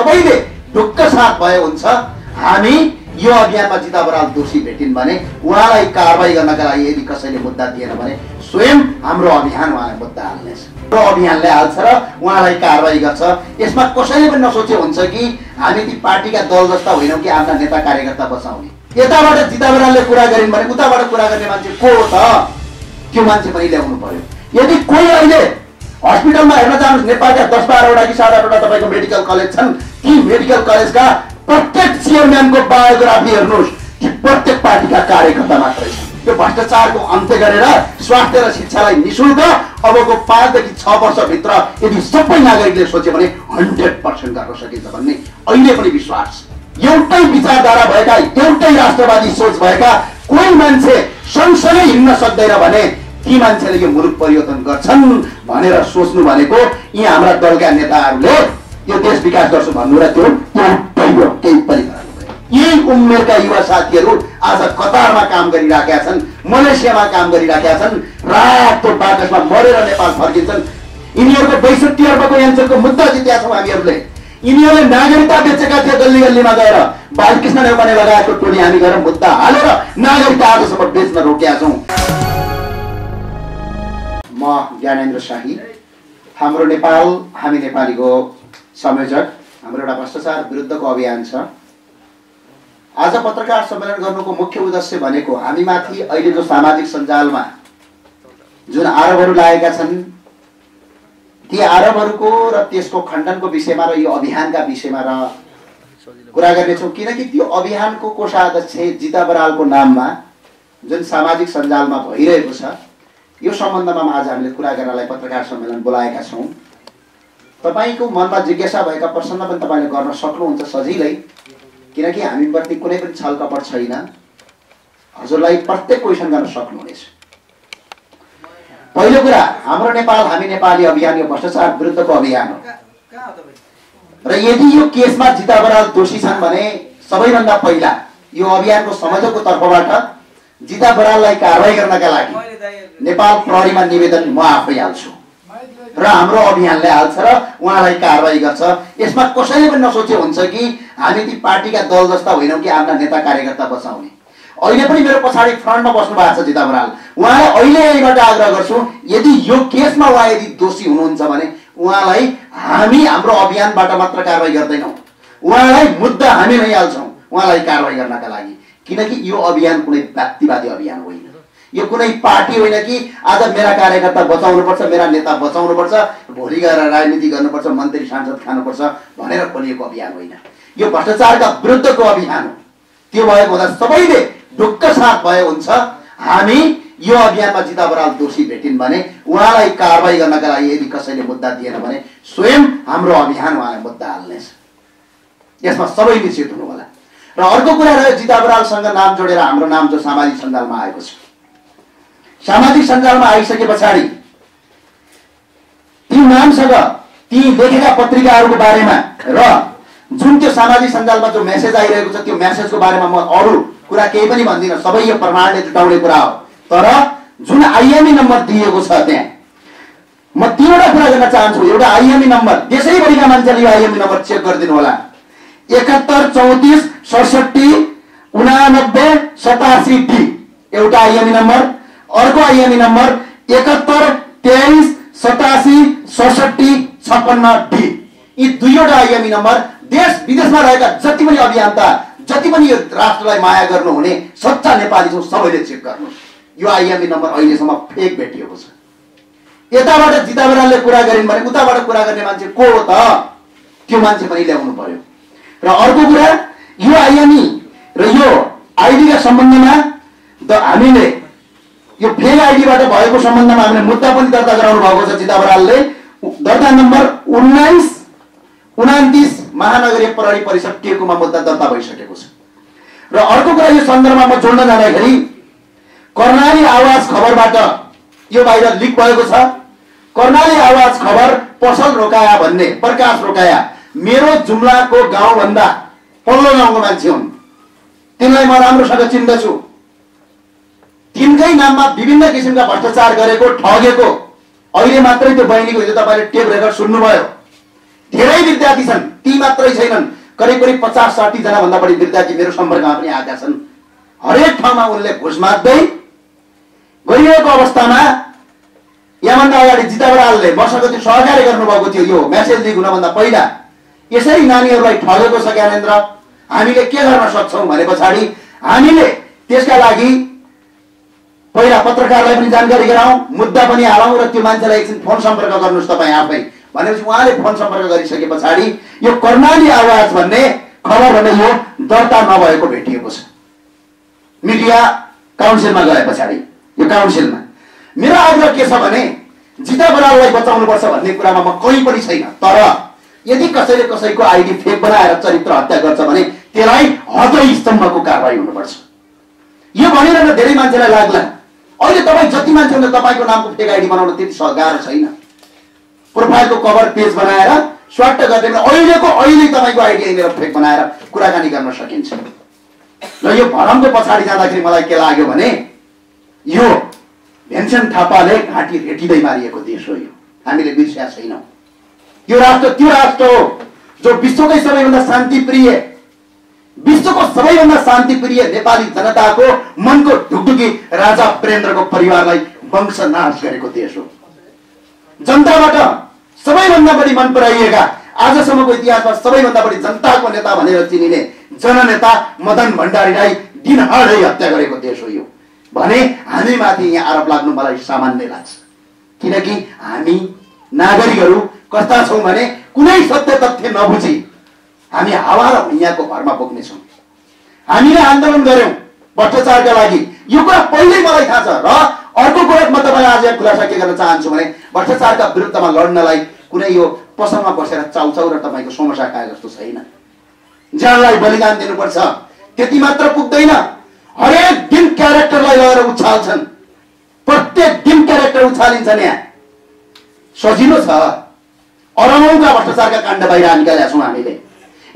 सबैले ढुक्क साथ भए हुन्छ। हामी यो अभियानमा जिता बराल दोषी भेटिन् भने उहाँलाई कारवाही गर्नका लागि यदि कसैले मुद्दा दिएन भने स्वयं हाम्रो अभियान उहाँलाई मुद्दा हाल्नेछ। र अभियानले हाल्छ र उहाँलाई कारवाही गर्छ। यसमा कसैले पनि नसोचे हुन्छ कि हामी ती पार्टीका दल जस्ता होइनौँ कि आफ्ना नेता कार्यकर्ता बचाउने यताबाट जिता बरालले कुरा गरिन् भने उताबाट कुरा गर्ने मान्छे को हो त? त्यो मान्छे पनि ल्याउनु पर्यो। यदि कोही अहिले हस्पिटलमा हेर्न जानुहोस् नेपालका दस बाह्रवटा कि सात आठवटा तपाईँको मेडिकल कलेज छन्। ती मेडिकल कलेजका प्रत्येक चेयरम्यानको बायोग्राफी हेर्नुहोस् ती प्रत्येक पार्टीका कार्यकर्ता मात्रै छन्। यो भ्रष्टाचारको अन्त्य गरेर स्वास्थ्य र शिक्षालाई निशुल्क अबको पाँचदेखि छ वर्षभित्र यदि सबै नागरिकले सोच्यो भने हन्ड्रेड पर्सेन्ट गर्न सकिन्छ भन्ने अहिले पनि विश्वास एउटै विचारधारा भएका एउटै राष्ट्रवादी सोच भएका कोही मान्छे सँगसँगै हिँड्न सक्दैन भने ती मान्छेले यो मुलुक परिवर्तन गर्छन् भनेर सोच्नु भनेको यी हाम्रा दलका नेताहरूले यो देश विकास गर्छु भन्नु र त्यो केही पनि। यही उमेरका युवा साथीहरू आज कतारमा काम गरिराखेका छन् मलेसियामा काम गरिराखेका छन् रातो बाकसमा मरेर नेपाल फर्किन्छन्। यिनीहरूको बैसठी अर्बको यान्चरको मुद्दा जित्या छौँ हामीहरूले यिनीहरूले नागरिकता बेचेका थिए गल्ली गल्लीमा गएर। बालकृष्ण नेउपाने लगायतको टोली हामी गएर मुद्दा हालेर नागरिकता आजसम्म बेच्न रोकेका छौँ। म ज्ञानेन्द्र शाही। हाम्रो नेपाल हामी नेपालीको संयोजक। हाम्रो एउटा भ्रष्टाचार विरुद्धको अभियान छ। आज पत्रकार सम्मेलन गर्नुको मुख्य उद्देश्य भनेको हामीमाथि अहिले जो सामाजिक सञ्जालमा जुन आरोपहरू लागेका छन् ती आरोपहरूको र त्यसको खण्डनको विषयमा र यो अभियानका विषयमा र कुरा गर्नेछौँ। किनकि त्यो अभियानको कोषाध्यक्ष जिता बरालको नाममा जुन सामाजिक सञ्जालमा भइरहेको छ यो सम्बन्धमा आज हामीले कुरा गर्नलाई पत्रकार सम्मेलन बोलाएका छौँ। तपाईँको मनमा जिज्ञासा भएका प्रश्न पनि तपाईँले गर्न सक्नुहुन्छ सजिलै किनकि हामीप्रति कुनै पनि छल कपट छैन। हजुरलाई प्रत्येक क्वेसन गर्न सक्नुहुनेछ। पहिलो कुरा हाम्रो नेपाल हामी नेपाली अभियान यो भ्रष्टाचार विरुद्धको अभियान हो। र यदि यो केसमा जिता बराल दोषी छन् भने सबैभन्दा पहिला यो अभियानको संयोजकको तर्फबाट जिता बराललाई कारवाही गर्नका लागि नेपाल प्रहरीमा निवेदन म आफै हाल्छु। र हाम्रो अभियानले हाल्छ र उहाँलाई कारवाही गर्छ। यसमा कसैले पनि नसोचे हुन्छ कि हामी ती पार्टीका दल जस्ता होइनौँ कि आफ्ना नेता कार्यकर्ता बचाउने अहिले पनि मेरो पछाडि फ्रन्टमा बस्नु भएको छ जिता बराल उहाँलाई अहिले यहीँबाट आग्रह गर्छु यदि यो केसमा उहाँ यदि दोषी हुनुहुन्छ भने उहाँलाई हामी हाम्रो अभियानबाट मात्र कारवाही गर्दैनौँ। उहाँलाई मुद्दा हामी नै हाल्छौँ उहाँलाई कारवाही गर्नका लागि। किनकि यो अभियान कुनै व्यक्तिवादी अभियान होइन। यो कुनै पार्टी होइन कि आज मेरा कार्यकर्ता बचाउनुपर्छ मेरा नेता बचाउनुपर्छ भोलि गएर राजनीति गर्नुपर्छ मन्त्री सांसद खानुपर्छ भनेर खोलिएको अभियान होइन। यो भ्रष्टाचारका विरुद्धको अभियान हो। त्यो भएको हुँदा सबैले ढुक्क साथ भए हुन्छ। हामी यो अभियानमा जिता बराल दोषी भेटिन् भने उहाँलाई कारवाही गर्नका लागि यदि कसैले मुद्दा दिएन भने स्वयं हाम्रो अभियान उहाँलाई मुद्दा हाल्नेछ। यसमा सबै निश्चित हुनु होला र अर्को कुरा रह्यो जिता बरालसँग नाम जोडेर हाम्रो नाम जो सामाजिक सञ्जालमा आएको छ। सामाजिक सञ्जालमा आइसके पछाडि ती नामसँग ती लेखेका पत्रिकाहरूको बारेमा र जुन त्यो सामाजिक सञ्जालमा जो मेसेज आइरहेको छ त्यो मेसेजको बारेमा म अरू कुरा केही पनि भन्दिनँ। सबै यो प्रमाणले जुटाउने कुरा हो। तर जुन आइएमई नम्बर दिएको छ त्यहाँ म तिनवटा कुरा गर्न चाहन्छु। एउटा आइएमई नम्बर देशैभरिका मान्छेले यो आइएमई नम्बर चेक गरिदिनु होला। एकहत्तर चौतिस सडसठी उनानब्बे सतासी डी एउटा आइएमई नम्बर। अर्को आइएमई नम्बर एकहत्तर तेइस सतासी सडसठी छप्पन्न डी। यी दुईवटा आइएमई नम्बर देश विदेशमा रहेका जति पनि अभियन्ता जति पनि यो राष्ट्रलाई माया गर्नुहुने सच्चा नेपाली छौँ सबैले चेक गर्नु यो आइएमई नम्बर अहिलेसम्म फेक भेटिएको छ। यताबाट जिता बरालले कुरा गरिन् भने उताबाट कुरा गर्ने मान्छे को हो त? त्यो मान्छे पनि ल्याउनु पर्यो। र अर्को कुरा यो आइएमई र यो आइडीका सम्बन्धमा हामीले यो फेक आइडीबाट भएको सम्बन्धमा हामीले मुद्दा पनि दर्ता गराउनु भएको छ जिता बरालले दर्ता नम्बर उन्नाइस उनातिस महानगरीय प्रहरी परिषद टेकुमा मुद्दा दर्ता भइसकेको छ। र अर्को कुरा यो सन्दर्भमा म जोड्न जाँदाखेरि कर्णाली आवाज खबरबाट यो बाहिर लिक भएको छ। कर्णाली आवाज खबर पसल रोकाया भन्ने प्रकाश रोकाया। मेरो जुम्लाको गाउँभन्दा पल्लो गाउँको मान्छे हुन्। तिनलाई म राम्रोसँग चिन्दछु। तिनकै नाममा विभिन्न किसिमका भ्रष्टाचार गरेको ठगेको। अहिले मात्रै त्यो बहिनीको हिजो तपाईँले टेप रेकर्ड सुन्नुभयो। धेरै विद्यार्थी छन् ती मात्रै छैनन्। करिब करिब पचास साठीजना भन्दा बढी विद्यार्थी मेरो सम्पर्कमा पनि आएका छन्। हरेक ठाउँमा उनले घुस माग्दै गइरहेको अवस्थामा यहाँभन्दा अगाडि जिता बरालले मसँग त्यो सहकारी गर्नुभएको थियो यो म्यासेज लिक हुनभन्दा पहिला। यसरी नानीहरूलाई ठगेको छ ज्ञानेन्द्र। हामीले के गर्न सक्छौँ भने पछाडि हामीले त्यसका लागि पहिला पत्रकारलाई पनि जानकारी गराउँ मुद्दा पनि हालौँ र त्यो मान्छेलाई एकछिन फोन सम्पर्क गर्नुहोस् तपाईँ आफै। भनेपछि उहाँले फोन सम्पर्क गरिसके पछाडि यो कर्णाली आवाज भन्ने खबर भने यो दर्ता नभएको भेटिएको छ। मिडिया काउन्सिलमा गए पछाडि यो काउन्सिलमा। मेरो आग्रह के छ भने जिता बराललाई बचाउनुपर्छ भन्ने कुरामा म कहीँ पनि छैन। तर यदि कसैले कसैको आइडी फेक बनाएर चरित्र हत्या गर्छ भने त्यसलाई हतै स्तम्भको कारवाही हुनुपर्छ। यो भनेर धेरै मान्छेलाई लाग्ला। अहिले तपाईँ जति मान्छे हुन्छ तपाईँको नामको फेक आइडी बनाउन त्यति गाह्रो छैन। प्रोफाइलको कभर पेज बनाएर स्वाट गरिदियो भने अहिलेको अहिले तपाईँको आइडी यहीँनिर फेक बनाएर कुराकानी गर्न सकिन्छ। र यो भरमको पछाडि जाँदाखेरि मलाई के लाग्यो भने यो भेन्सन थापाले घाँटी रेटिँदै मारिएको देश हो यो। हामीले बिर्स्या छैनौँ। यो राष्ट्र त्यो राष्ट्र हो जो विश्वकै सबैभन्दा शान्तिप्रिय विश्वको सबैभन्दा शान्तिप्रिय नेपाली जनताको मनको ढुकढुकी राजा प्रेन्द्रको परिवारलाई वंशनाश गरेको देश हो। जनताबाट सबैभन्दा बढी मन पराइएका आजसम्मको इतिहासमा सबैभन्दा बढी जनताको नेता भनेर चिनिने जननेता मदन भण्डारीलाई दिनहाडै हत्या गरेको देश हो यो। भने हामीमाथि यहाँ आरोप लाग्नु मलाई सामान्य लाग्छ। किनकि हामी नागरिकहरू कस्ता छौँ भने कुनै सत्य तथ्य नबुझी हामी हावा र भुइँयाको भरमा बोक्नेछौँ। हामीले आन्दोलन गऱ्यौँ भ्रष्टाचारका लागि। यो कुरा पहिल्यै मलाई थाहा छ र अर्को कुरा म तपाईँलाई आज खुलासा के गर्न चाहन्छु भने भ्रष्टाचारका विरुद्धमा लड्नलाई कुनै यो पसलमा बसेर चाउचाउ र तपाईँको समस्या खाए जस्तो छैन। ज्यानलाई बलिदान दिनुपर्छ। त्यति मात्र पुग्दैन। हरेक दिन क्यारेक्टरलाई लगेर उछाल्छन्। प्रत्येक दिन क्यारेक्टर उछालिन्छन् यहाँ। सजिलो छ। अरबौँका भ्रष्टाचारका काण्ड बाहिर निकालेका छौँ हामीले।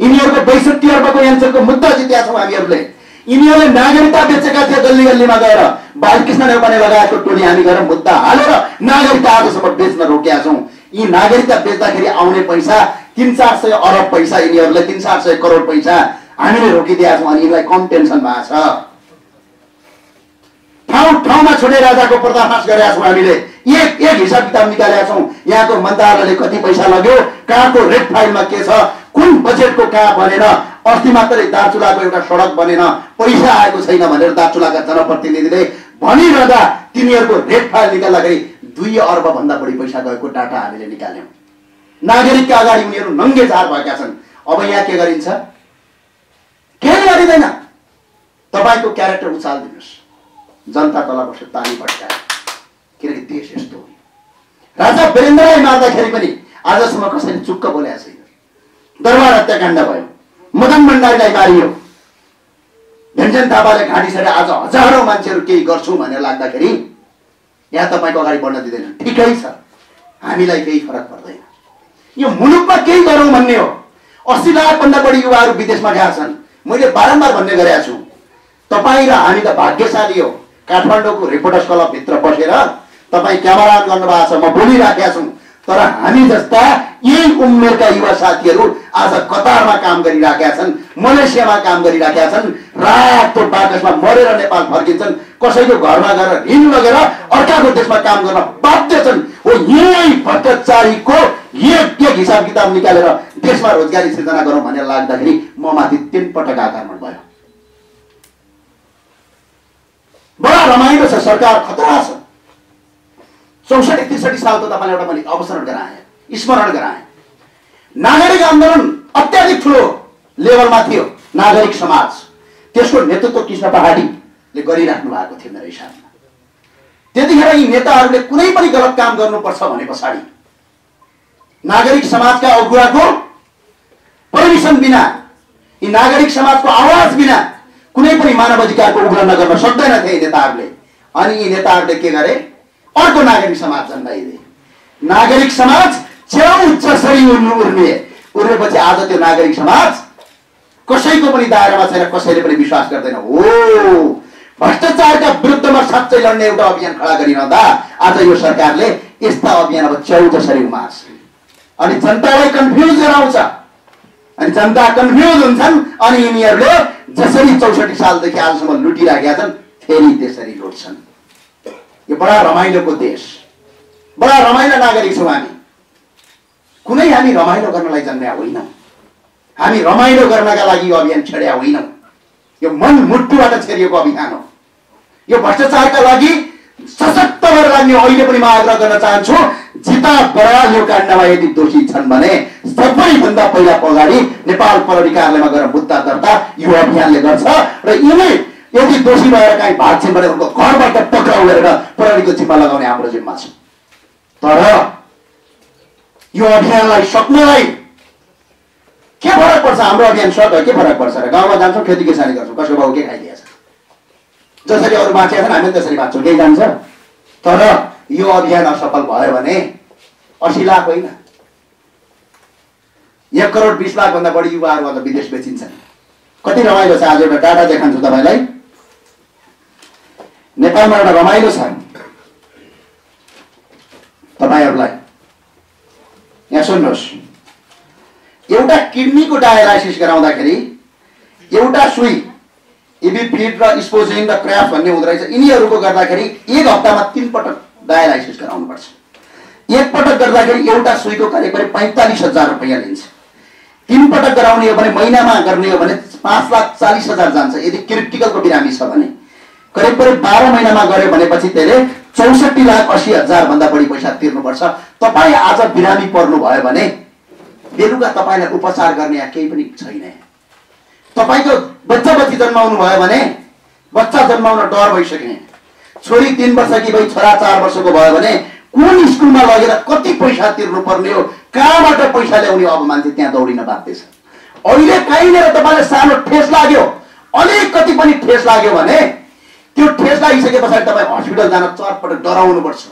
यिनीहरूको बैसठी अर्बको यान्चरको मुद्दा जितेका छौँ हामीहरूले यिनीहरूले नागरिकता बेचेका थिए गल्ली गल्लीमा गएर बालकृष्ण नेउपाने लगायतको टोली हामी गएर मुद्दा हालेर नागरिकता आजसम्म बेच्न रोकेका छौँ यी नागरिकता बेच्दाखेरि आउने पैसा तिन चार सय अरब पैसा यिनीहरूले तिन चार सय करोड पैसा हामीले रोकिदिएका छौँ अनि यिनीलाई कम टेन्सन भएको छ ठाउँ ठाउँमा छोडे राजाको पर्दाफास गरेका छौँ हामीले एक एक हिसाब किताब निकालेका छौँ यहाँको मन्त्रालयले कति पैसा लग्यो कहाँको रेड फाइलमा के छ कुन बजेटको कहाँ बनेन? अस्ति मात्रै दार्चुलाको एउटा सडक बनेन। पैसा आएको छैन भनेर दार्चुलाका जनप्रतिनिधिले भनिरहँदा तिनीहरूको रेड फाइल निकाल्दाखेरि दुई अर्ब भन्दा बढी पैसा गएको डाटा हामीले निकाल्यौँ। नागरिकका अगाडि उनीहरू नङ्गे झार भएका छन्। अब यहाँ के गरिन्छ? केही गरिँदैन। तपाईँको क्यारेक्टर उचालिदिनुहोस् जनता तल बसेर ताली पड्काए किनकि देश यस्तो हो। राजा वीरेन्द्रलाई मार्दाखेरि पनि आजसम्म कसैले चुक्क बोलेको छैन। दरबार हत्याकाण्ड भयो मदन भण्डारीलाई मारियो झन्झन थापाले घाँटी छरे आज हजारौँ मान्छेहरू केही गर्छौँ भनेर लाग्दाखेरि यहाँ तपाईँको अगाडि बढ्न दिँदैन ठिकै छ हामीलाई केही फरक पर्दैन यो मुलुकमा केही गरौँ भन्ने हो. अस्सी लाखभन्दा बढी युवाहरू विदेशमा गएका छन् मैले बारम्बार भन्ने गरेका छु तपाईँ र हामी त भाग्यशाली हो. काठमाडौँको रिपोर्टर्स क्लबभित्र बसेर तपाईँ क्यामेरा गर्नुभएको छ म बोलिराखेका छु तर हामी जस्ता यही उमेरका युवा साथीहरू आज कतारमा काम गरिराखेका छन् मलेसियामा काम गरिराखेका छन् रातो बाकसमा मरेर नेपाल फर्किन्छन् कसैको घरमा गएर ऋण लगेर अर्काको देशमा काम गर्न बाध्य छन् हो यही भ्रष्टाचारीको एक एक हिसाब किताब निकालेर देशमा रोजगारी सिर्जना गरौँ भनेर लाग्दाखेरि म माथि तिन पटक आक्रमण भयो। बडा रमाइलो छ सरकार खतरा छ। चौसठी त्रिसठी सालको तपाईँलाई एउटा मैले अवसरण गराएँ स्मरण गराएँ नागरिक आन्दोलन अत्याधिक ठुलो लेभलमा थियो नागरिक समाज. त्यसको नेतृत्व कृष्ण पहाडीले गरिराख्नु भएको थियो मेरो हिसाबमा। त्यतिखेर यी नेताहरूले कुनै पनि गलत काम गर्नुपर्छ भने पछाडि नागरिक समाजका अगुवाको पर्मिसन बिना यी नागरिक समाजको आवाज बिना कुनै पनि मानव अधिकारको उल्लङ्घन गर्न सक्दैनथे नेताहरूले। अनि यी नेताहरूले के गरे अर्को नागरिक समाज जन्माइदिए नागरिक समाज च्याउ जसरी उर्नु उर्ने उर्नेपछि आज त्यो नागरिक समाज कसैको पनि दायरामा छैन कसैले पनि विश्वास गर्दैन। हो! भ्रष्टाचारका विरुद्धमा साँच्चै लड्ने एउटा अभियान खडा गरिरहँदा आज यो सरकारले यस्ता अभियान अब च्याउ जसरी उमार्छ। अनि जनतालाई कन्फ्युज गराउँछ। अनि जनता कन्फ्युज हुन्छन्। अनि यिनीहरूले जसरी चौसठी सालदेखि आजसम्म लुटिराखेका छन् फेरि त्यसरी लुट्छन्। यो बडा रमाइलोको देश। बडा रमाइलो नागरिक छौँ हामी। कुनै हामी रमाइलो गर्नलाई जन्म्या होइनौँ। हामी रमाइलो गर्नका लागि यो अभियान छेड्या होइनौँ। यो मन मुटुबाट छेरिएको अभियान हो। यो भ्रष्टाचारका लागि सशक्त भएर लाग्ने अहिले पनि म आग्रह गर्न चाहन्छु जिता बराल यो काण्डमा यदि दोषी छन् भने सबैभन्दा पहिला अगाडि नेपाल प्रहरी कार्यालयमा गएर मुद्दा दर्ता यो अभियानले गर्छ। र यिनै यदि दोषी भएर काहीँ भाग्छन् भने उनको घरबाट पक्राउ गरेर प्रहरीको जिम्मा लगाउने हाम्रो जिम्मा छ तर यो अभियानलाई सक्नलाई के फरक पर्छ हाम्रो अभियान सक्यो के फरक पर्छ र गाउँमा जान्छौँ खेती किसानी गर्छौँ कसको बाउ के खाइदिएछ जसरी अरू बाँचेका छन् हामी त्यसरी बाँच्छौँ केही जान्छ तर यो अभियान असफल भयो भने असी लाख होइन एक करोड बिस लाखभन्दा बढी युवाहरू आज विदेश बेचिन्छन् कति रमाइलो छ आज एउटा डाटा देखाउँछु तपाईँलाई नेपालमा एउटा रमाइलो छ तपाईँहरूलाई यहाँ सुन्नुहोस्। एउटा किडनीको डायलाइसिस गराउँदाखेरि एउटा सुई इबी फिड र स्पोजिङ र क्राफ भन्ने हुँदो रहेछ। यिनीहरूको गर्दाखेरि एक हप्तामा तिन पटक डायलाइसिस गराउनुपर्छ। एकपटक गर्दाखेरि एउटा सुईको करिब करिब पैँतालिस हजार रुपियाँ लिन्छ। तिन पटक गराउने हो भने महिनामा गर्ने हो भने पाँच लाख चालिस हजार जान्छ। यदि क्रिटिकलको बिरामी छ भने। करिब करिब बाह्र महिनामा गऱ्यो भनेपछि त्यसले चौसठी लाख असी हजारभन्दा बढी पैसा तिर्नुपर्छ। तपाईँ आज बिरामी पर्नुभयो भने बेलुका तपाईँलाई उपचार गर्ने यहाँ केही पनि छैन। तपाईँको बच्चा बच्ची जन्माउनु भयो भने बच्चा जन्माउन डर भइसक्ने छोरी तिन वर्ष कि भाइ छोरा चार वर्षको भयो भने कुन स्कुलमा लगेर कति पैसा तिर्नु पर्ने हो कहाँबाट पैसा ल्याउने अब मान्छे त्यहाँ दौडिन बाध्य छ। अहिले कहीँनिर तपाईँलाई सानो ठेस लाग्यो अलिकति पनि ठेस लाग्यो भने त्यो ठेस लागिसके पछाडि तपाईँ हस्पिटल जान चटपटक डराउनुपर्छ।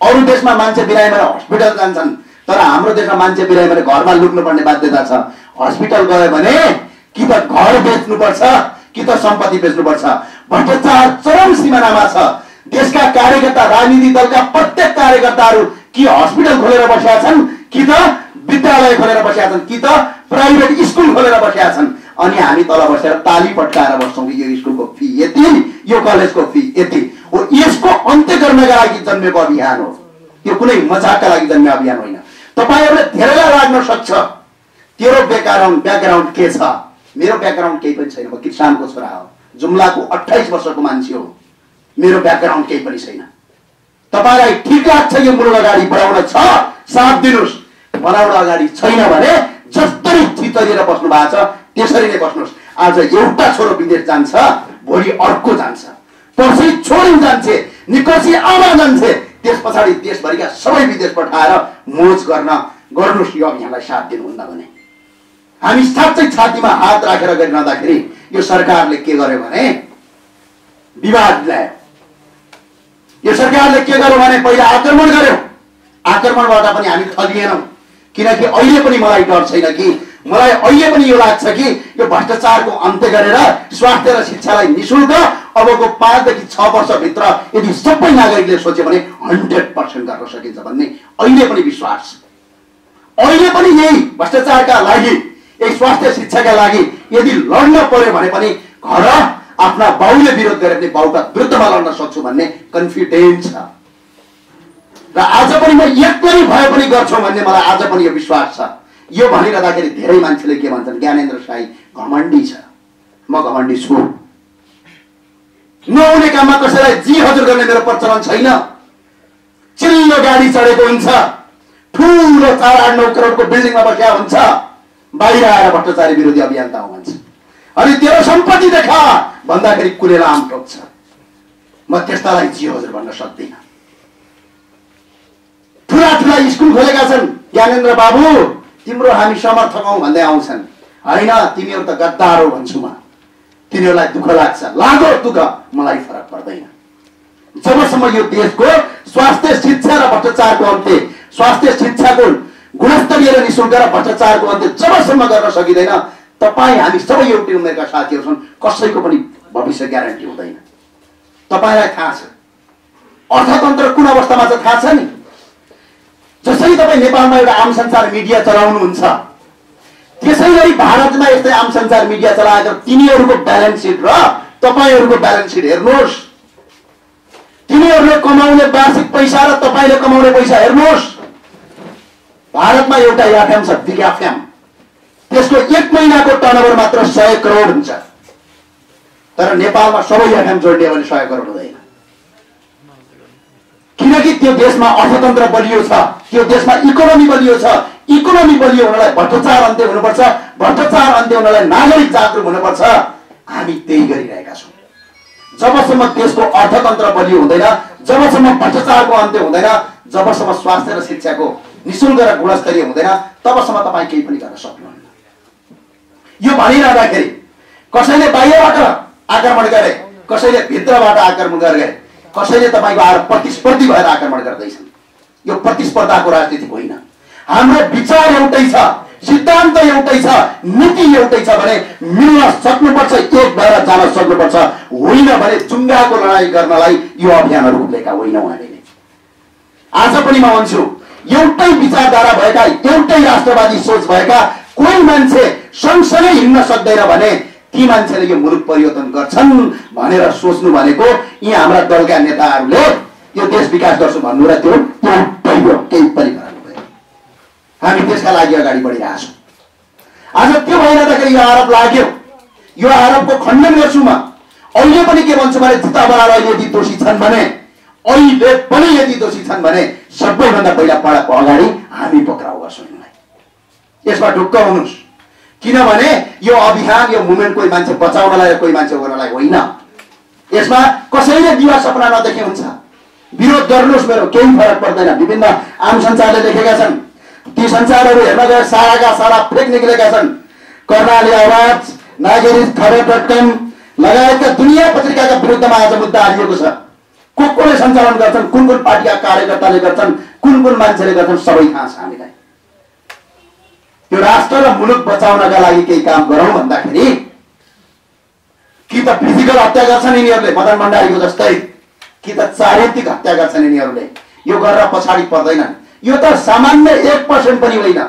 अरू देशमा मान्छे भने हस्पिटल जान्छन् तर हाम्रो देशमा मान्छे भने घरमा लुट्नुपर्ने बाध्यता छ। हस्पिटल गयो भने कि त घर बेच्नुपर्छ कि त सम्पत्ति बेच्नुपर्छ। भ्रष्टाचार चरम सिमानामा छ। देशका कार्यकर्ता राजनीतिक दलका प्रत्येक कार्यकर्ताहरू कि हस्पिटल खोलेर बसेका छन् कि त विद्यालय खोलेर बसेका छन् कि त प्राइभेट स्कुल खोलेर बसेका छन्। अनि हामी तल बसेर ताली पट्काएर बस्छौँ कि यो स्कुलको फी। यति यो कलेजको फी यति। हो यसको अन्त्य गर्नका लागि जन्मेको अभियान हो। यो कुनै मजाकका लागि जन्मे अभियान होइन। तपाईँहरूले धेरैलाई लाग्न सक्छ। तेरो ब्याकग्राउन्ड ब्याकग्राउन्ड के छ? मेरो ब्याकग्राउन्ड केही पनि छैन। म किसानको छोरा हो। जुम्लाको अठाइस वर्षको मान्छे हो। मेरो ब्याकग्राउन्ड केही पनि छैन। तपाईँलाई ठिक लाग्छ यो मुलुक अगाडि बढाउन छ? साथ दिनुहोस्। बनाउन अगाडि छैन भने जसरी चितरिएर बस्नु भएको छ त्यसरी नै बस्नुहोस्। आज एउटा छोरो विदेश जान्छ भोलि अर्को जान्छ। पर्सि छोरी जान्छे निकर्सी आमा जान्छे। त्यस पछाडि देशभरिका सबै विदेश पठाएर मोज गर्न गर्नुहोस् यो अभियानलाई साथ दिनुहुन्न भने। हामी साँच्चै छातीमा हात राखेर गरिरहँदाखेरि यो सरकारले के गर्यो भने विवाद ल्यायो। यो सरकारले के गर्यो भने पहिला आक्रमण गर्यो। आक्रमणबाट पनि हामी ठगिएनौँ। किनकि अहिले पनि मलाई डर छैन कि मलाई अहिले पनि यो लाग्छ कि यो भ्रष्टाचारको अन्त्य गरेर स्वास्थ्य र शिक्षालाई निशुल्क अबको पाँचदेखि छ वर्षभित्र यदि सबै नागरिकले सोच्यो भने हन्ड्रेड पर्सेन्ट गर्न सकिन्छ भन्ने अहिले पनि विश्वास अहिले पनि यही भ्रष्टाचारका लागि यही स्वास्थ्य शिक्षाका लागि यदि लड्न पर्यो भने पनि घर आफ्ना बाउले विरोध गरे भने बाउका विरुद्धमा लड्न सक्छु भन्ने कन्फिडेन्स छ। र आज पनि म एक्लै भए पनि गर्छु भन्ने मलाई आज पनि यो विश्वास छ। यो भनिरहँदाखेरि धेरै मान्छेले के भन्छन्? ज्ञानेन्द्र साई घमण्डी छ। म घमण्डी छु। नहुने काममा कसैलाई जी हजुर गर्ने मेरो प्रचलन छैन। चिल्लो गाडी चढेको हुन्छ। ठुलो चार आठ नौ करोडको बिल्डिङमा बसेका हुन्छ। बाहिर आएर भ्रष्टाचारी विरोधी अभियन्ता हो भन्छ अनि तेरो सम्पत्ति देखा भन्दाखेरि कुलेर आम टोक्छ। म त्यस्तालाई जी हजुर भन्न सक्दिनँ। ठुला ठुला स्कुल खोलेका छन्। ज्ञानेन्द्र बाबु तिम्रो हामी समर्थक हौ भन्दै आउँछन्। होइन तिमीहरू त गद्दार हो भन्छु म। तिनीहरूलाई दुःख लाग्छ। लागो दुःख मलाई फरक पर्दैन। जबसम्म यो देशको स्वास्थ्य शिक्षा र भ्रष्टाचारको अन्त्य स्वास्थ्य शिक्षाको गुणस्तरीय र निशुल्क र भ्रष्टाचारको अन्त्य जबसम्म गर्न सकिँदैन तपाईँ हामी सबै एउटै उमेरका साथीहरू छन् कसैको पनि भविष्य ग्यारेन्टी हुँदैन। तपाईँलाई थाहा छ। अर्थतन्त्र कुन अवस्थामा छ थाहा छ नि? जसरी तपाईँ नेपालमा एउटा आम संसार मिडिया चलाउनुहुन्छ त्यसै गरी भारतमा यस्तै आम संसार मिडिया चलाएर तिनीहरूको ब्यालेन्स सिट र तपाईँहरूको ब्यालेन्स सिट हेर्नुहोस्। तिनीहरूले कमाउने वार्षिक पैसा र तपाईँले कमाउने पैसा हेर्नुहोस्। भारतमा एउटा एफएम छ बिग एफएम। त्यसको एक महिनाको टर्नओभर मात्र सय करोड हुन्छ। तर नेपालमा सबै एफएम जोडिदियो भने सय करोड हुँदैन। किनकि त्यो देशमा अर्थतन्त्र बलियो छ त्यो देशमा इकोनोमी बलियो छ इकोनोमी बलियो हुनलाई भ्रष्टाचार अन्त्य हुनुपर्छ भ्रष्टाचार अन्त्य हुनलाई नागरिक जागरुक हुनुपर्छ। हामी त्यही गरिरहेका छौँ। जबसम्म देशको अर्थतन्त्र बलियो हुँदैन जबसम्म भ्रष्टाचारको अन्त्य हुँदैन जबसम्म स्वास्थ्य र शिक्षाको निशुल्क र गुणस्तरीय हुँदैन तबसम्म तपाईँ केही पनि गर्न सक्नुहुन्न। यो भनिरहँदाखेरि कसैले बाहिरबाट आक्रमण गरे कसैले भित्रबाट आक्रमण गरे कसैले तपाईँको आएर प्रतिस्पर्धी भएर आक्रमण गर्दैछन्? यो प्रतिस्पर्धाको राजनीति होइन। हाम्रो विचार एउटै छ सिद्धान्त एउटै छ नीति एउटै छ भने मिल्न सक्नुपर्छ एक भएर जान सक्नुपर्छ। होइन भने चुङ्गाको लडाइँ गर्नलाई यो अभियानहरू उब्लेका होइनौँ हामीले आज पनि म भन्छु एउटै विचारधारा भएका एउटै राष्ट्रवादी सोच भएका कोही मान्छे सँगसँगै हिँड्न सक्दैन भने ती मान्छेले यो मुलुक परिवर्तन गर्छन् भनेर सोच्नु भनेको यी हाम्रा दलका नेताहरूले यो देश विकास गर्छु भन्नु र त्यो हो केही पनि गराउनु भयो। हामी त्यसका लागि अगाडि बढिरहेका छौँ आज त्यो भइरहँदाखेरि यो आरोप लाग्यो। यो आरोपको खण्डन गर्छु म। अहिले पनि के भन्छु भने जुत्ता अहिले यदि दोषी छन् भने अहिले पनि यदि दोषी छन् भने सबैभन्दा पहिला पढाको अगाडि हामी पक्राउ गर्छौँ यिनलाई। यसमा ढुक्क हुनुहोस्। किनभने यो अभियान यो मुभमेन्ट कोही मान्छे बचाउनलाई कोही मान्छे गर्नलाई होइन। यसमा कसैले दिवा सपना नदेखे हुन्छ। विरोध गर्नुहोस् मेरो केही फरक पर्दैन। विभिन्न आम सञ्चारले लेखेका छन्। ती सञ्चारहरू हेर्न गए साराका सारा फेक निक्लेका छन्। कर्णाली आवाज नागरिक खबर डट कम लगायतका दुनियाँ पत्रिकाका विरुद्धमा आज मुद्दा हालिएको छ। को कोले सञ्चालन गर्छन्? कुन कुन पार्टीका कार्यकर्ताले गर्छन्? कुन कुन मान्छेले गर्छन्? सबै थाहा छ हामीलाई। यो राष्ट्र र मुलुक बचाउनका लागि केही काम गरौँ भन्दाखेरि त फिजिकल हत्या गर्छन् यिनीहरूले मदन भण्डारीको जस्तै. कि त चारित्रिक हत्या गर्छन् यिनीहरूले यो गरेर पछाडि पर्दैनन्. यो त सामान्य एक पर्सेन्ट पनि होइन.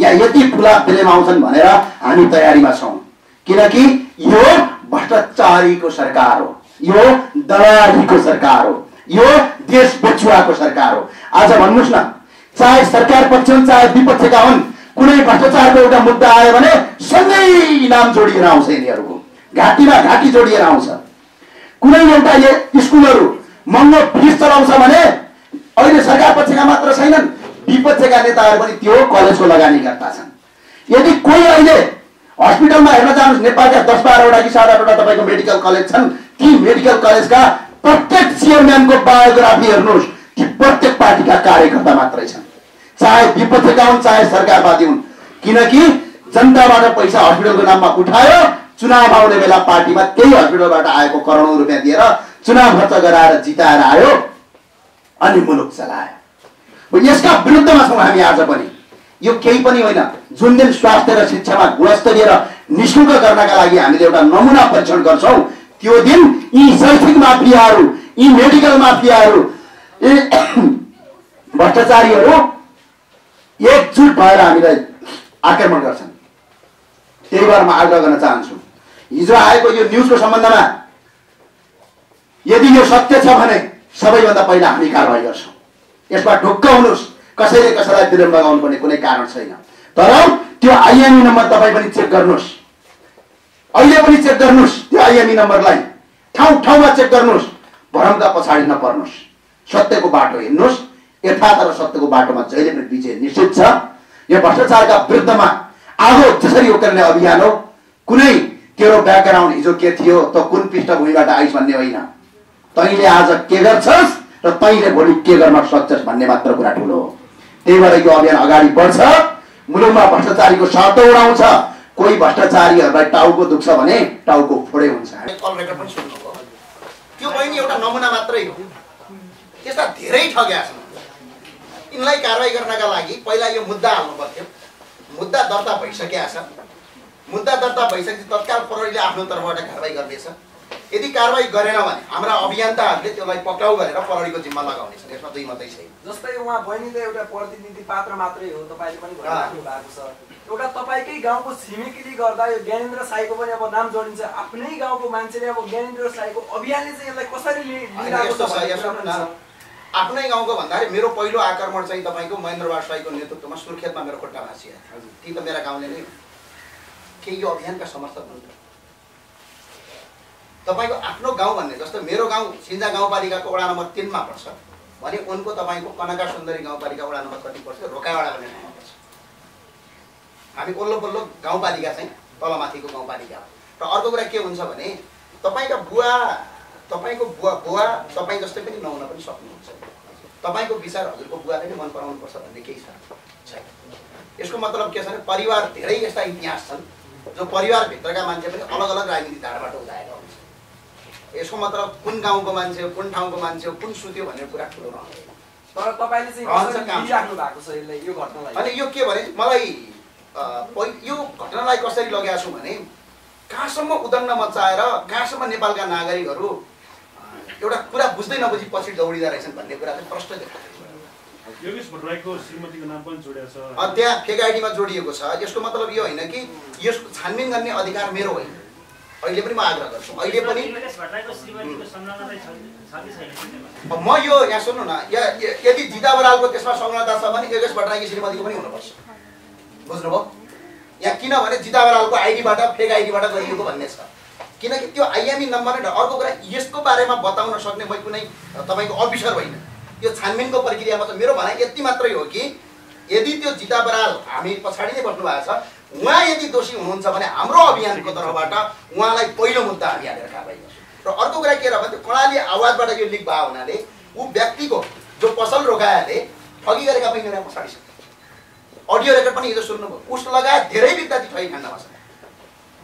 या यति ठुला फिल्म आउँछन् भनेर हामी तयारीमा छौँ. किनकि यो भ्रष्टाचारीको सरकार हो. यो दलालीको सरकार हो. यो देश बेचुवाको सरकार हो. आज भन्नुहोस् न चाहे सरकार पक्ष हुन् चाहे विपक्षका हुन् कुनै भ्रष्टाचारको एउटा मुद्दा आयो भने सँगै नाम जोडिएर आउँछ यिनीहरूको। घाँटीमा घाँटी जोडिएर आउँछ। कुनै एउटा स्कुलहरू महँगो फिस चलाउँछ भने अहिले सरकार पक्षका मात्र छैनन् विपक्षका नेताहरू पनि त्यो कलेजको लगानी गर्दा छन्। यदि कोही अहिले हस्पिटलमा हेर्न जानुहोस् नेपालका दस बाह्रवटा कि सात आठवटा तपाईँको मेडिकल कलेज छन् ती मेडिकल कलेजका प्रत्येक चेयरम्यानको बायोग्राफी हेर्नुहोस् ती प्रत्येक पार्टीका कार्यकर्ता मात्रै छन्। चाहे विपक्षका हुन् चाहे सरकारवादी हुन्। किनकि जनताबाट पैसा हस्पिटलको नाममा उठायो चुनाव आउने बेला पार्टीमा त्यही हस्पिटलबाट आएको करोडौँ रुपियाँ दिएर चुनाव खर्च गराएर जिताएर आयो अनि मुलुक चलायो। यसका विरुद्धमा छौँ हामी आज पनि। यो केही पनि होइन। जुन दिन स्वास्थ्य र शिक्षामा गुणस्तरीय र निशुल्क गर्नका लागि हामीले एउटा नमुना परीक्षण गर्छौँ त्यो दिन यी शैक्षिक माफियाहरू यी मेडिकल माफियाहरू यी भ्रष्टाचारीहरू एकजुट भएर हामीलाई आक्रमण गर्छन्। त्यही भएर म आग्रह गर्न चाहन्छु। हिजो आएको यो न्युजको सम्बन्धमा यदि यो सत्य छ भने सबैभन्दा पहिला हामी कारवाही गर्छौँ यसमा ढुक्क हुनुहोस्। कसैले कसैलाई विलम्ब लगाउनु पर्ने कुनै कारण छैन। तर त्यो आइएमई नम्बर तपाईँ पनि चेक गर्नुहोस्। अहिले पनि चेक गर्नुहोस्। त्यो आइएमई नम्बरलाई ठाउँ ठाउँमा चेक गर्नुहोस्। भरमका पछाडि नपर्नुहोस्। सत्यको बाटो हिँड्नुहोस्। यथार्थ र सत्यको बाटोमा जहिले पनि विजय निश्चित छ। यो भ्रष्टाचारका विरुद्धमा आगो जसरी उक्रिने अभियान हो। कुनै तेरो ब्याकग्राउन्ड हिजो के थियो त कुन पृष्ठभूमिबाट आइस भन्ने होइन। तैँले आज के गर्छस् र तैँले भोलि के गर्न सक्छस् भन्ने मात्र कुरा ठुलो हो। त्यही भएर यो अभियान अगाडि बढ्छ मुलुकमा भ्रष्टाचारीको शर्त उडाउँछ। कोही भ्रष्टाचारीहरूलाई टाउको दुख्छ भने टाउको फोडे हुन्छ। त्यो एउटा नमुना मात्रै हो। धेरै ठग्या छन्। यिनलाई कारवाही गर्नका लागि पहिला यो मुद्दा हाल्नु पर्थ्यो। मुद्दा दर्ता भइसकेका छ मुद्दा दर्ता भइसकेपछि तत्काल प्रहरीले आफ्नो तर्फबाट कारवाही गर्नेछ। यदि कारवाही गरेन भने हाम्रा अभियन्ताहरूले त्यसलाई पक्राउ गरेर प्रहरीको जिम्मा लगाउनेछन् यसमा दुई मात्रै छैन। जस्तै उहाँ बहिनी त एउटा प्रतिनिधि पात्र मात्रै हो तपाईँले पनि भनिराख्नु भएको छ। एउटा तपाईँकै गाउँको छिमेकीले गर्दा यो ज्ञानेन्द्र साईको पनि अब नाम जोडिन्छ। आफ्नै गाउँको मान्छेले अब ज्ञानेन्द्र साईको अभियानले चाहिँ यसलाई कसरी लिइरहेको। आफ्नै गाउँको भन्दाखेरि मेरो पहिलो आक्रमण चाहिँ तपाईँको महेन्द्र साईको नेतृत्वमा सुर्खेतमा मेरो खुट्टा भाँसिया ती त मेरा गाउँले नै हो। के यो अभियानका समर्थक हुन् त? तपाईँको आफ्नो गाउँ भन्ने जस्तो मेरो गाउँ सिन्जा गाउँपालिकाको वडा नम्बर तिनमा पर्छ भने उनको तपाईँको कनका सुन्दरी गाउँपालिका वडा नम्बर कति पर्छ रोकावडा भन्ने ठाउँमा पर्छ हामी ओल्लो पल्लो गाउँपालिका चाहिँ तलमाथिको गाउँपालिका हो र अर्को कुरा के हुन्छ भने तपाईँका बुवा तपाईँको बुवा बुवा तपाईँ जस्तै पनि नहुन पनि सक्नुहुन्छ तपाईँको विचार हजुरको बुवाले नै मन पराउनु पर्छ भन्ने केही छैन यसको मतलब के छ भने परिवार धेरै यस्ता इतिहास छन् जो परिवारभित्रका मान्छे पनि अलग अलग राजनीतिक धाराबाट उदाएर हुन्छ। यसको मतलब कुन गाउँको मान्छे हो कुन ठाउँको मान्छे हो कुन सुत्यो भन्ने कुरा ठुलो रहँदैन तर तपाईँले चाहिँ भएको छ यसलाई यो घटनालाई। अनि यो के भने मलाई यो घटनालाई कसरी लगेको छु भने कहाँसम्म उदण्ड मचाएर कहाँसम्म नेपालका नागरिकहरू एउटा कुरा बुझ्दै नबुझी पछि दौडिँदा रहेछन् भन्ने कुरा चाहिँ प्रष्ट देखाएको त्यहाँ फेक आइडीमा जोडिएको छ। यसको मतलब यो होइन कि यसको छानबिन गर्ने अधिकार मेरो होइन। अहिले पनि म आग्रह गर्छु। अहिले पनि योगेश भट्टराईको श्रीमतीको संलग्नता छ छ कि छैन त्यसमा? अब म यो यहाँ सुन्नु न यदि जिता बरालको त्यसमा संलग्नता छ भने योगेश भट्टराईकी श्रीमतीको पनि हुनुपर्छ। बुझ्नुभयो? यहाँ किनभने जिता बरालको आइडीबाट फेक आइडीबाट गरिएको भन्ने छ। किनकि त्यो आइएमई नम्बर नै अर्को कुरा यसको बारेमा बताउन सक्ने म कुनै तपाईँको अफिसर होइन। यो छानबिनको प्रक्रियामा चाहिँ मेरो भनाइ यति मात्रै हो कि यदि त्यो जिता बराल हामी पछाडि नै बस्नु भएको छ उहाँ यदि दोषी हुनुहुन्छ भने हाम्रो अभियानको तर्फबाट उहाँलाई पहिलो मुद्दा हामी हालेर कारवाही गर्छौँ र अर्को कुरा के र भने कर्णाली आवाजबाट यो लिक भयो हुनाले ऊ व्यक्तिको जो पसल रोकाएले ठगी गरेका पनि एउटा पछाडि छ अडियो रेकर्ड पनि हिजो सुन्नुभयो। उस लगायत धेरै विद्यार्थी ठगी खण्डमा छन्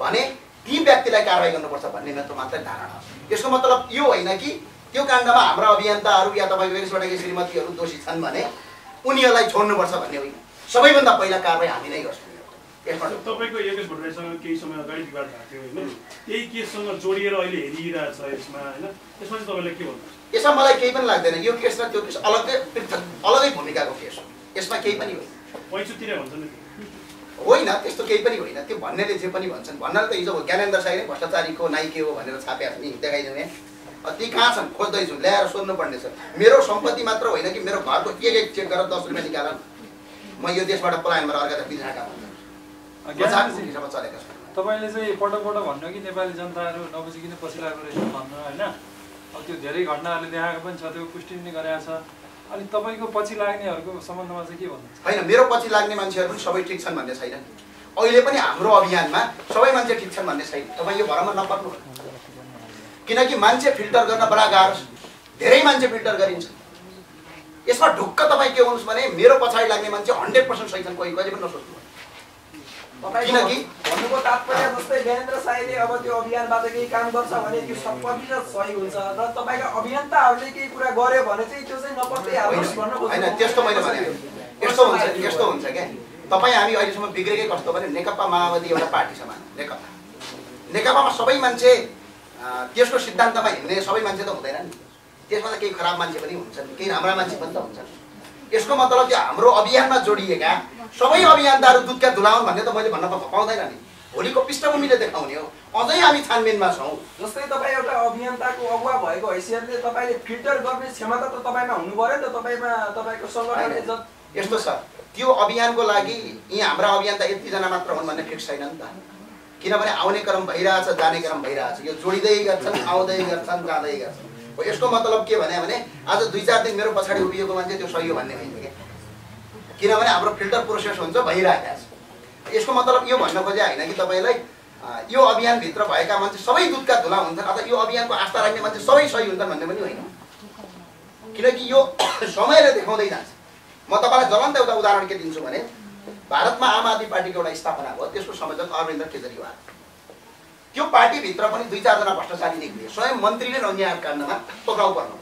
भने ती व्यक्तिलाई कारवाही गर्नुपर्छ भन्ने मेरो मात्रै धारणा यसको मतलब यो होइन कि त्यो काण्डमा हाम्रा अभियन्ताहरू या तपाईँको यसबाटको श्रीमतीहरू दोषी छन् भने उनीहरूलाई छोड्नुपर्छ भन्ने होइन। सबैभन्दा पहिला कारवाही हामी नै गर्छौँ। तपाईँको योगेश भट्टराईसँग केही समय अगाडि विवाद भएको थियो होइन। त्यही केससँग जोडिएर अहिले हेरिरहेछ यसमा होइन? यसमा चाहिँ तपाईँलाई के भन्नुहुन्छ? यसमा मलाई केही पनि लाग्दैन। यो केस र त्यो केस अलग्गै पृथक अलगै भूमिकाको केस हो। यसमा केही पनि होइन। पैँचुतिर भन्छ नि त्यो। होइन त्यस्तो केही पनि होइन। त्यो भन्नेले जे पनि भन्छन्। भन्नाले त हिजो ज्ञानेन्द्र साई नै भ्रष्टाचारीको नाइके हो भनेर छन् नि देखाइदिउने अ, ती कहाँ छन् खोज्दैछु ल्याएर सोध्नुपर्ने छ। मेरो सम्पत्ति मात्र होइन कि मेरो घरको एक एक चेक गरेर दस रुपियाँ निकाल। म यो देशबाट पलायन भएर अर्का चलेका छन् तपाईँले चाहिँ पटक पटक भन्नु कि नेपाली जनताहरू नबुझिकन पछि रहेछ भन्नु होइन? अब त्यो धेरै घटनाहरूले देखाएको पनि छ त्यो पुष्टि पनि गरेको छ। अनि तपाईँको पछि लाग्नेहरूको सम्बन्धमा चाहिँ के भन्नुहुन्छ? होइन मेरो पछि लाग्ने मान्छेहरू पनि सबै ठिक छन् भन्ने छैन। अहिले पनि हाम्रो अभियानमा सबै मान्छे ठिक छन् भन्ने छैन। तपाईँ यो भरमा नपर्नु किनकि मान्छे फिल्टर गर्न बडा गाह्रो छ। धेरै मान्छे फिल्टर गरिन्छ। यसमा ढुक्क तपाईँ के हुनुहोस् भने मेरो पछाडि लाग्ने मान्छे हन्ड्रेड पर्सेन्ट सही छन्। कोही कहिले पनि नसोच्नु किनकि भन्नुको तात्पर्य जस्तै ज्ञानेन्द्र साईले अब त्यो अभियानबाट केही काम गर्छ भने त्यो प्रतिशत सही हुन्छ र तपाईँका अभियन्ताहरूले केही कुरा गर्यो भने चाहिँ त्यो चाहिँ नपत्तै हाल्नुहोस् भन्न होइन त्यस्तो मैले भने। यस्तो हुन्छ यस्तो हुन्छ क्या। तपाईँ हामी अहिलेसम्म बिग्रेकै कस्तो भने नेकपा माओवादी एउटा पार्टी छ नेकपा। नेकपामा सबै मान्छे त्यसको सिद्धान्तमा हिँड्ने सबै मान्छे त हुँदैन नि त्यसमा त केही खराब मान्छे पनि हुन्छन् केही राम्रा मान्छे पनि त हुन्छन्। यसको मतलब चाहिँ हाम्रो अभियानमा जोडिएका सबै अभियन्ताहरू दुधका धुलाउन् भन्ने त मैले भन्न पा- पाउँदैन नि। भोलिको पृष्ठभूमिले देखाउने हो। अझै हामी छानबिनमा छौँ। जस्तै तपाईँ एउटा अभियन्ताको अगुवा भएको हैसियतले तपाईँले फिल्टर गर्ने क्षमता त तपाईँमा हुनु पऱ्यो नि त तपाईँमा तपाईँको सङ्गठनले यस्तो छ। त्यो अभियानको लागि यी हाम्रा अभियन्ता यतिजना मात्र हुन् भन्ने फिक्स छैन नि त। किनभने आउने क्रम भइरहेछ जाने क्रम भइरहेछ। यो जोडिँदै गर्छन् आउँदै गर्छन् जाँदै गर्छन्। यसको मतलब के भने आज दुई चार दिन मेरो पछाडि उभिएको मान्छे त्यो सही हो भन्ने होइन क्या किनभने हाम्रो फिल्टर प्रोसेस हुन्छ भइरहेको छ। यसको मतलब यो भन्न खोजे होइन कि तपाईँलाई यो अभियानभित्र भएका मान्छे सबै दुधका धुला हुन्छन् अथवा यो अभियानको आस्था राख्ने मान्छे सबै सही हुन्छन् भन्ने पनि होइन। किनकि यो समयले देखाउँदै जान्छ। म तपाईँलाई ज्वलन्त एउटा उदाहरण के दिन्छु भने भारतमा आम आदमी पार्टीको एउटा स्थापना भयो त्यसको संयोजक अरविन्द केजरीवाल। त्यो पार्टीभित्र पनि दुई चारजना भ्रष्टाचारी निक्लिए स्वयं मन्त्रीले रङ्गिया काण्डमा पक्राउ पर्नु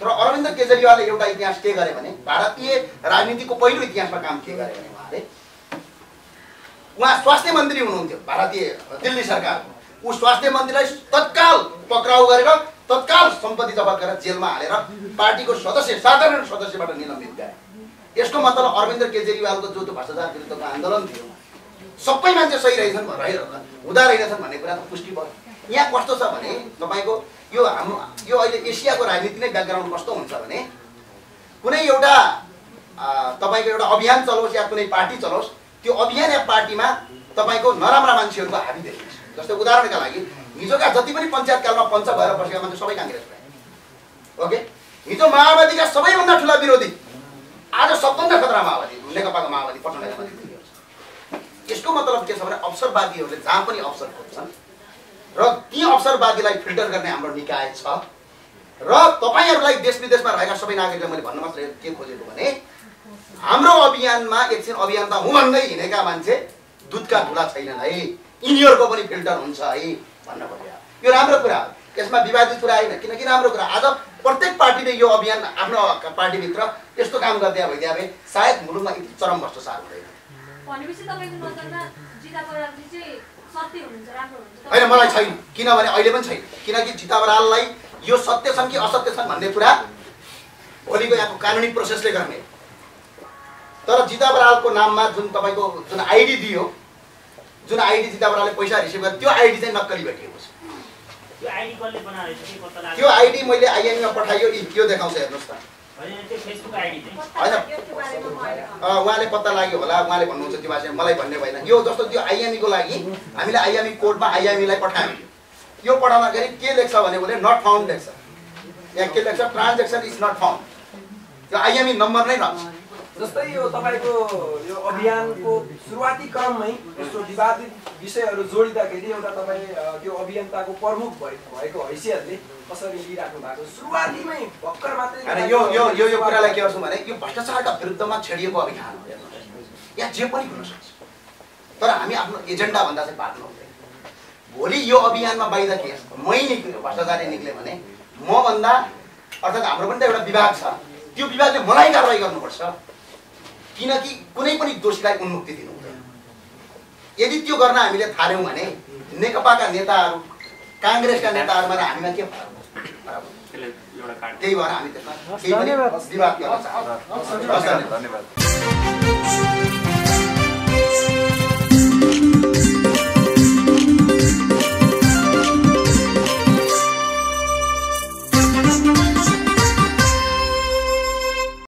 तर अरविन्द केजरीवालले एउटा इतिहास के गरे भने भारतीय राजनीतिको पहिलो इतिहासमा काम के गरे भने उहाँले उहाँ स्वास्थ्य मन्त्री हुनुहुन्थ्यो भारतीय दिल्ली सरकार। ऊ स्वास्थ्य मन्त्रीलाई तत्काल पक्राउ गरेर तत्काल सम्पत्ति जफत गरेर जेलमा हालेर पार्टीको सदस्य साधारण सदस्यबाट निलम्बित गरे। यसको मतलब अरविन्द केजरीवालको जो त्यो भ्रष्टाचार विरुद्धको आन्दोलन थियो। सबै मान्छे सही रहेछन् रहे हुँदा रहेनछन् भन्ने कुरा त पुष्टि भयो। यहाँ कस्तो छ भने तपाईँको यो हाम्रो यो अहिले एसियाको राजनीति नै ब्याकग्राउन्ड कस्तो हुन्छ भने कुनै एउटा तपाईँको एउटा अभियान चलोस् या कुनै पार्टी चलोस् त्यो अभियान या पार्टीमा तपाईँको नराम्रा मान्छेहरूको हाबी देखिन्छ। जस्तै उदाहरणका लागि हिजोका जति पनि पञ्चायतकालमा पञ्च भएर बसेका मान्छे सबै काङ्ग्रेस भए। ओके? हिजो माओवादीका सबैभन्दा ठुला विरोधी आज सबभन्दा खतरा माओवादी नेकपाको माओवादी मान्छे यसको मतलब के छ भने अवसरवादीहरूले जहाँ पनि अवसर खोज्छन् र ती अवसरवादीलाई फिल्टर गर्ने हाम्रो निकाय छ। र तपाईँहरूलाई देश विदेशमा रहेका सबै नागरिकलाई मैले भन्न मात्रै के खोजेको भने हाम्रो अभियानमा एकछिन अभियान त हुँ भन्दै हिँडेका मान्छे दुधका धुला छैनन् है। यिनीहरूको पनि फिल्टर हुन्छ है भन्न खोजेको यो राम्रो कुरा हो। यसमा विवादित कुरा होइन किनकि राम्रो कुरा। आज प्रत्येक पार्टीले यो अभियान आफ्नो पार्टीभित्र यस्तो काम गर्दै भइदियो भए सायद मुलुकमा यति चरम भ्रष्टाचार हुँदैन। भनेपछि तपाईँको नजरमा जिता बरालजी चाहिँ सत्य हुनुहुन्छ राम्रो हुनुहुन्छ? होइन मलाई छैन। किनभने अहिले पनि छैन। किनकि जिता बराललाई यो सत्य छन् कि असत्य छन् भन्ने कुरा भोलिको यहाँको कानुनी प्रोसेसले गर्ने। तर जिता बरालको नाममा जुन तपाईँको जुन आइडी दियो जुन आइडी जिता बरालले पैसा रिसिभ गर्यो त्यो आइडी चाहिँ नक्कली भेटिएको छ। त्यो आइडी कसले बनाएर के पत्ता लाग्यो? त्यो आइडी मैले आइएममा पठाइयो इ- त्यो देखाउँछ हेर्नुहोस् त। होइन। उहाँले पत्ता लाग्यो होला उहाँले भन्नुहुन्छ त्यो बारेमा। मलाई भन्ने भएन। यो जस्तो त्यो आइएमईको लागि हामीले आइएमई कोर्टमा आइएमईलाई पठायौँ। यो पठाउँदाखेरि के लेख्छ भने उसले नट फाउन्ड लेख्छ। यहाँ के लेख्छ? ट्रान्जेक्सन इज नट फाउन्ड त्यो आइएमई नम्बर नै रहन्छ। जस्तै यो तपाईँको यो अभियानको सुरुवाती क्रममै यस्तो विवादित विषयहरू जोडिँदाखेरि एउटा तपाईँ त्यो अभियन्ताको प्रमुख भए भएको हैसियतले कसरी लिइराख्नु भएको सुरुवातीमै भर्खर मात्रै यो यो यो यो कुरालाई के गर्छौँ भने यो भ्रष्टाचारका विरुद्धमा छेडिएको अभियान हो। यहाँ जे पनि हुन सक्छ। तर हामी आफ्नो एजेन्डा भन्दा चाहिँ बाँच्नु हुँदैन। भोलि यो अभियानमा बाहिर के मै निक्ल्यो भ्रष्टाचारी निक्ल्यो भने मभन्दा अर्थात् हाम्रो पनि त एउटा विभाग छ। त्यो विभागले मलाई कारवाही गर्नुपर्छ। किनकि कुनै पनि दोषीलाई उन्मुक्ति दिनु हुँदैन। यदि त्यो गर्न हामीले थाल्यौँ भने नेकपाका नेताहरू काङ्ग्रेसका नेताहरूमा र हामीमा के फरक त्यही भएर हामी त्यसमा केही पनि विवाद गर्न चाहन्छौँ हस्, धन्यवाद। धन्यवाद।